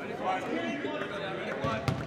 Ready, one. Ready, one.